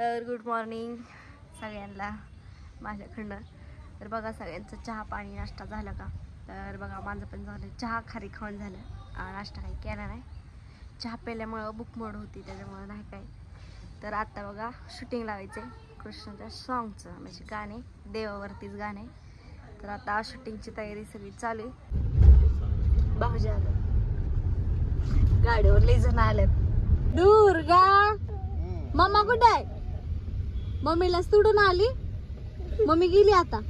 तर good morning सगळ्यांना माझ्याकडनं. तर बघा सगळ्यांचं चहा पाणी नाश्ता झाला का? तर बघा माझं पण झालं. चहा खारी खाऊन झालं. नाश्ता काही केला नाही. चहा प्यायल्यामुळं बुक मोड होती त्याच्यामुळं नाही काय तर आता बघा शूटिंग लावायचं आहे कृष्णाच्या सॉंगचं म्हणजे गाणे देवावरतीच गाणे. तर आता शूटिंगची तयारी सगळी चालू आहे. भाऊजी आलं. गाडीवर लई जण आल्यात. दुर्गा मम्मा कुठे आहे? मम्मीला सोडून आली. मम्मी गेली आता.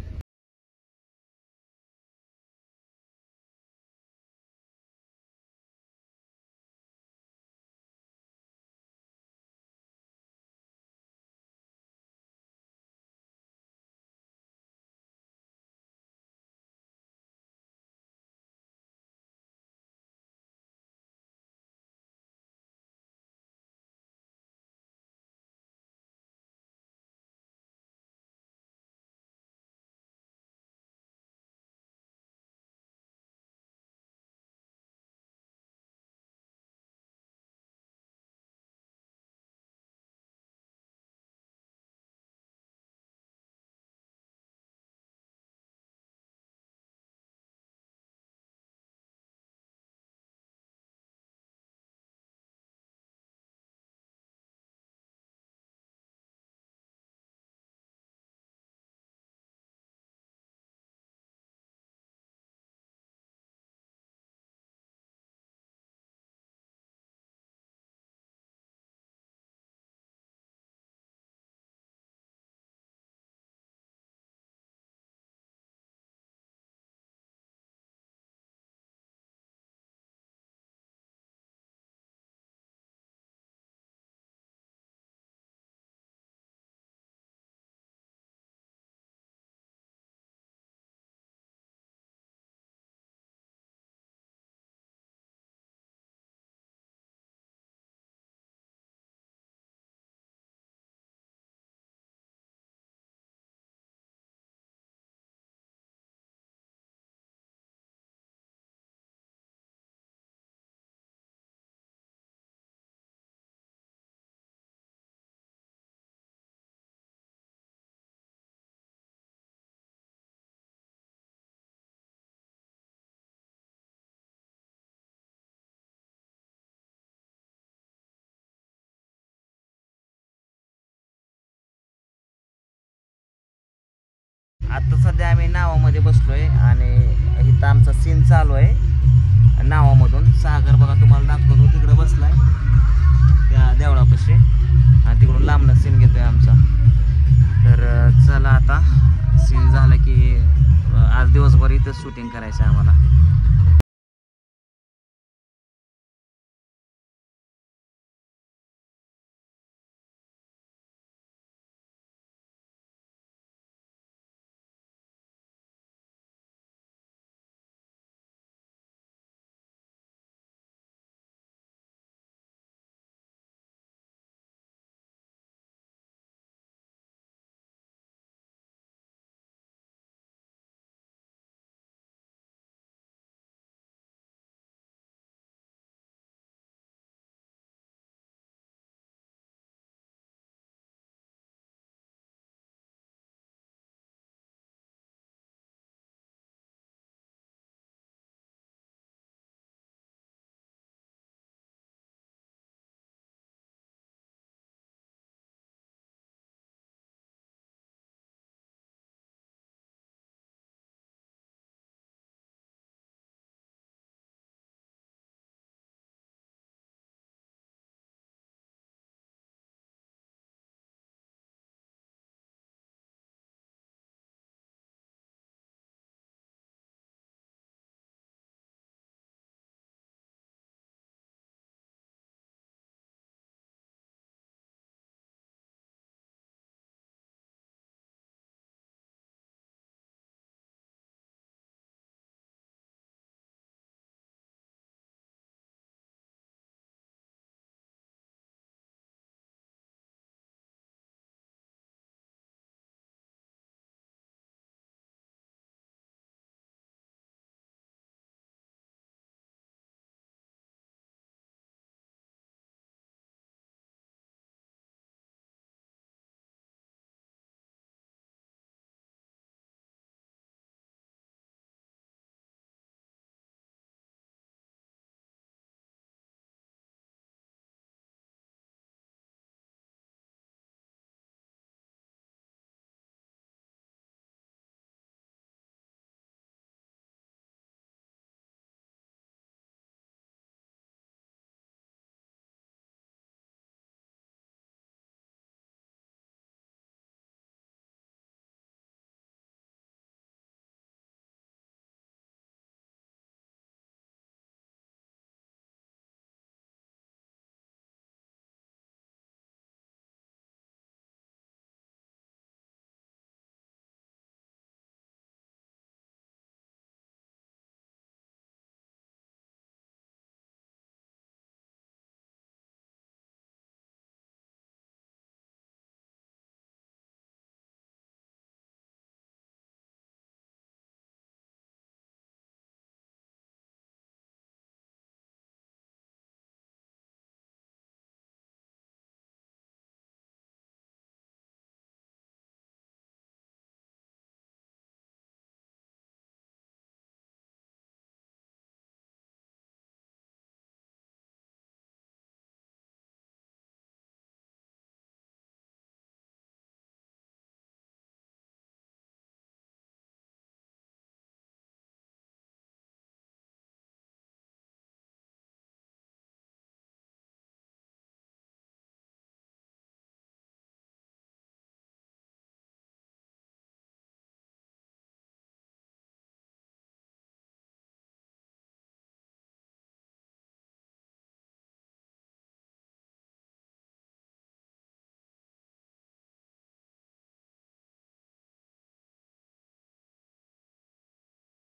आता सध्या आम्ही नावामध्ये बसलोय आणि इथं आमचा सीन चालू आहे. नावामधून. सागर बघा तुम्हाला दाखवतो तिकडे बसलाय. त्या देवळापाशी. आणि तिकडून लांबणं सीन घेतोय आमचा. तर चला आता. सीन झालं की आज दिवसभर इथंच शूटिंग करायचं आहे आम्हाला.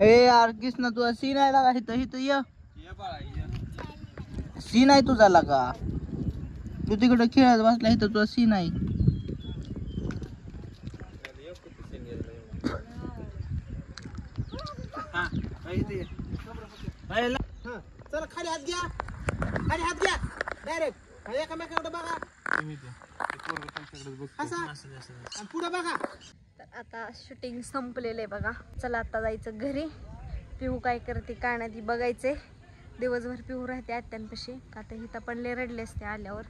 ए यार कृष्णा तुझा सीन आहे लागा इथं इथं ये. सीन आहे तुझा लागा. तू तिकडं खेळत बसला इथं तुझा सीन आहे. चला खाली हात घ्या. खाली हात घ्या. डायरेक्ट एकामेकाकडे बघा. असा पुढे बघा. तर आता शूटिंग संपलेलं आहे बघा. चला आता जायचं घरी. पिहू काय करते काय नाही ती बघायचे दिवसभर पिहू राहते आत्यांपाशी. का तर हिथं पण रडले असते आल्यावर.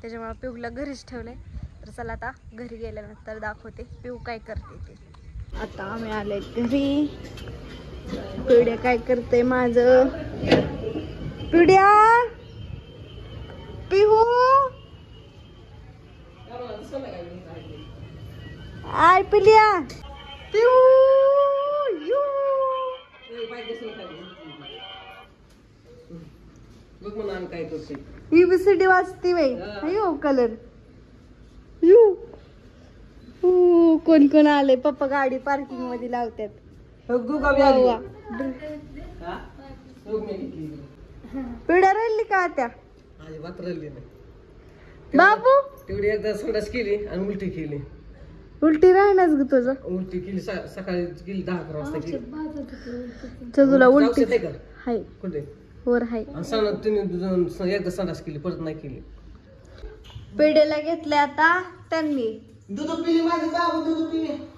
त्याच्यामुळे पिहूला घरीच ठेवलंय. तर चला आता घरी गेल्यानंतर दाखवते पिहू काय करते ते. आता आम्ही आले घरी. पिढ्या काय करते माझं? पिढ्या! पिहू! आय पिलिया. पिऊ यू. ही बिसिडी वाजती बाई. अयो कलर यू. कोण कोण आले पप्पा गाडी पार्किंगमध्ये लावतात. पिढ्या राहिली का त्या बाबू? तेवढी एकदा संडास केली आणि उलटी केली. उलटी राहणार ग तुझं. उलटी केली सा- सकाळी केली दहा अकरा वाजता केली. तर तुला उलटी औषध आहे का? हाय. कुठे वर हाय. आणि सांग तिने दुजण- एकदा संडास केली परत नाही केली. पेढेला घेतले आता त्यांनी. दूध पिली माझी बाबू दूध पिली.